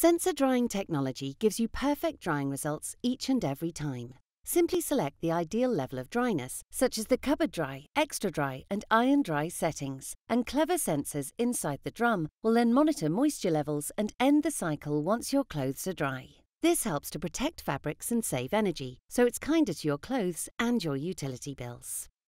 Sensor drying technology gives you perfect drying results each and every time. Simply select the ideal level of dryness, such as the cupboard dry, extra dry, and iron dry settings, and clever sensors inside the drum will then monitor moisture levels and end the cycle once your clothes are dry. This helps to protect fabrics and save energy, so it's kinder to your clothes and your utility bills.